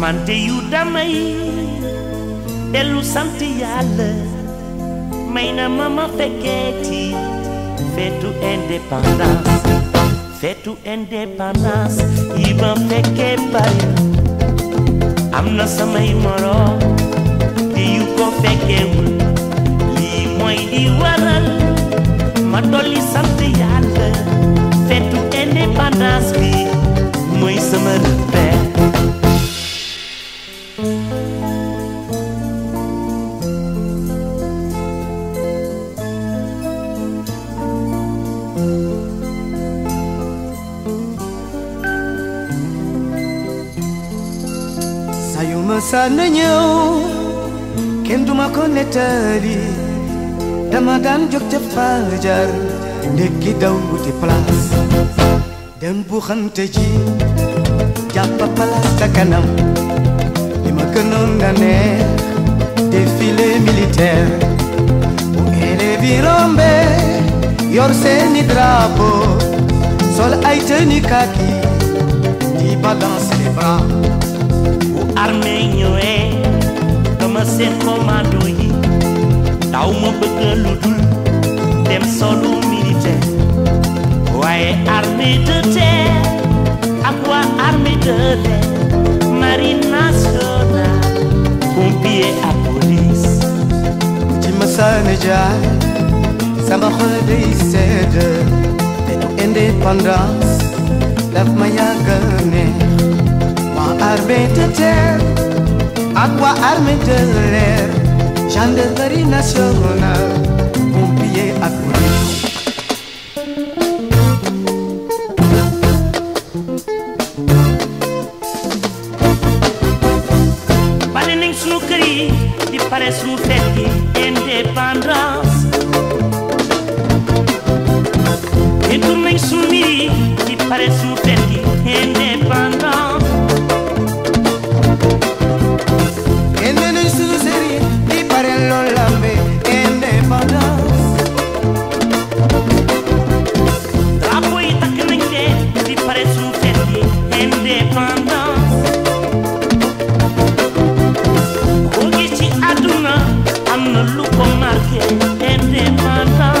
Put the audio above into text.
mante yu damay dellu sant yàlla may na ma ma fekkeeti feetu indépendance feetu indépendance yi ma fekkee bari am na samay moroom te yu ko fekkeewul lii mooy di waral ma dolli sant yàlla sana nyau kendo makone tali Damadan jok fajar Ndeki dawu di pelas. Dan bukan teji Japa pelas kanam ma gënoon défilé militaire bu élèves yi rombe yor seeni drapeau sol ay kaki di balance les bras. Bu armée ñëwee dama seen daw ma bëgg lu dul dem solu militaire. Waaye armée de terre ak waa armée de l'air ci masaana jaay sama xol day sedd te indépendance daf ma yàgg neex armée de terre ak de nationale pompier nici nu cri Dispare sufleti independence E tu mei suni Dispare sufleti independence E ne nu suzeri Dispare non lambe independence Trapoi tak nengde independence marqué en demanda.